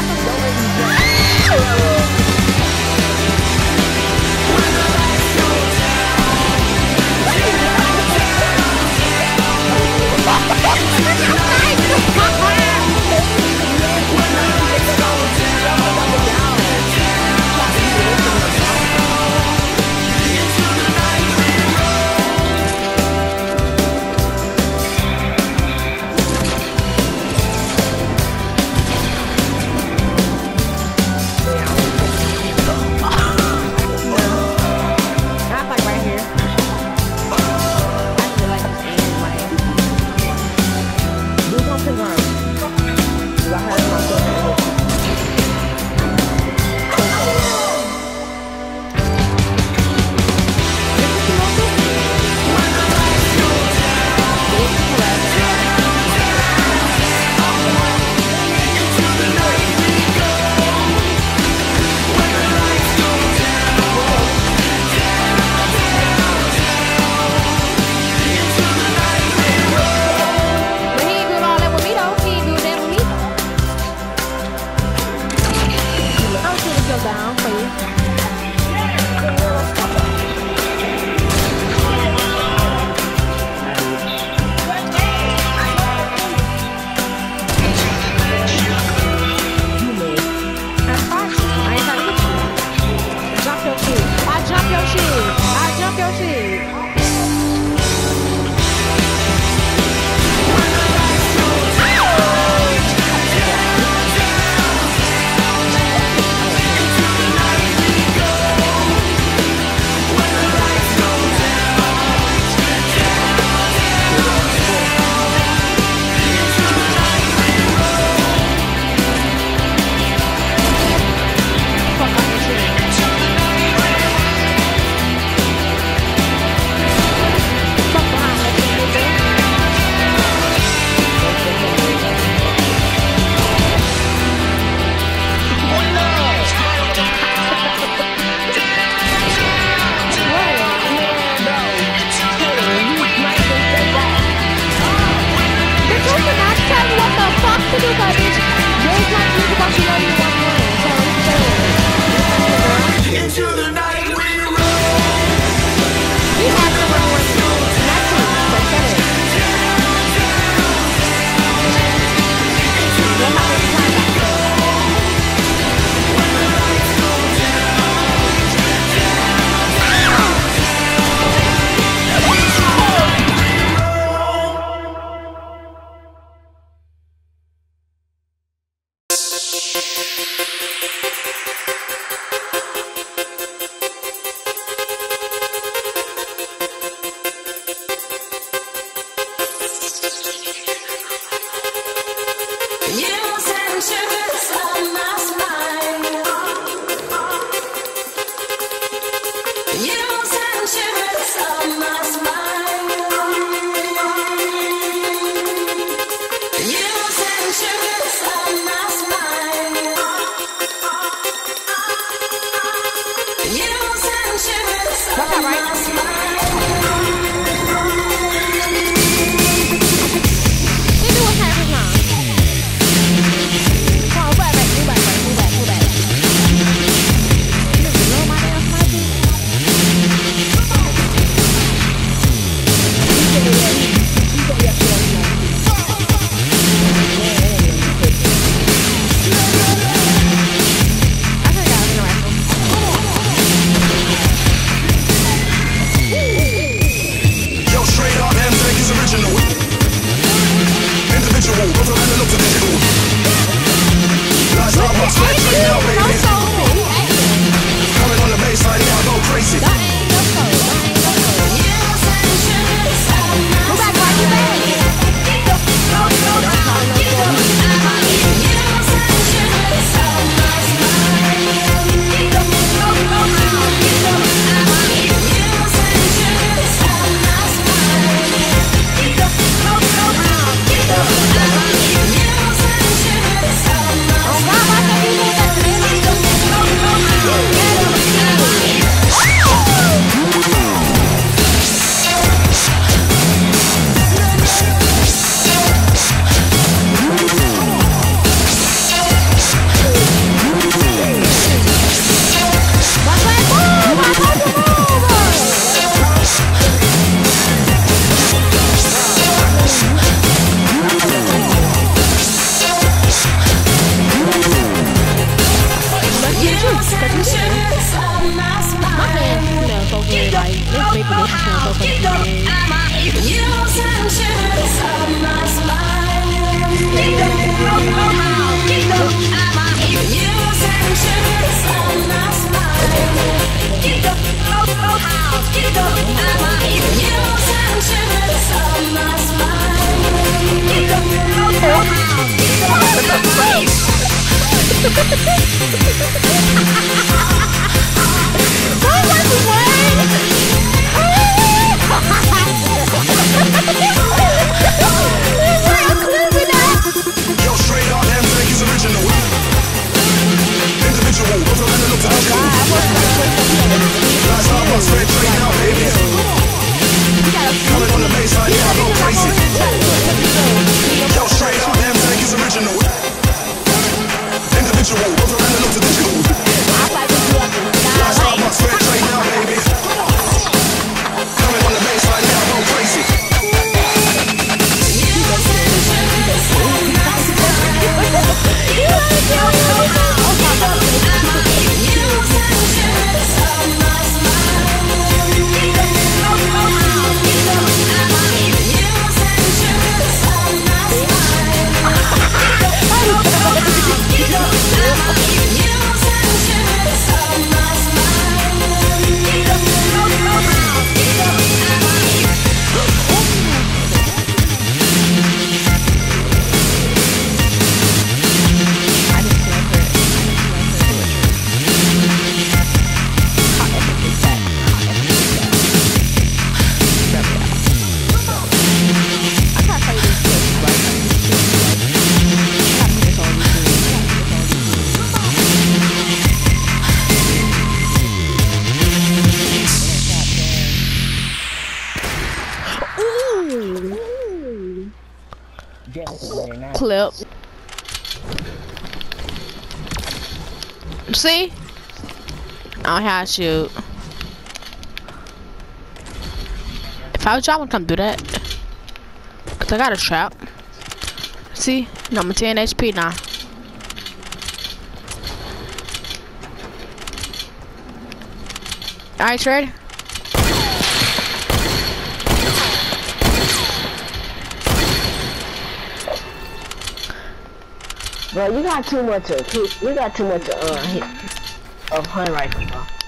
I'm a woman. Got that right? Ha ha ha ha! Clip. See? I don't have to shoot. If I was you, I would come do that. Cause I got a trap. See? Number 10 HP now. Alright, Trade. Bro, you got too much of you got too much of uh of hunt rifle, bro.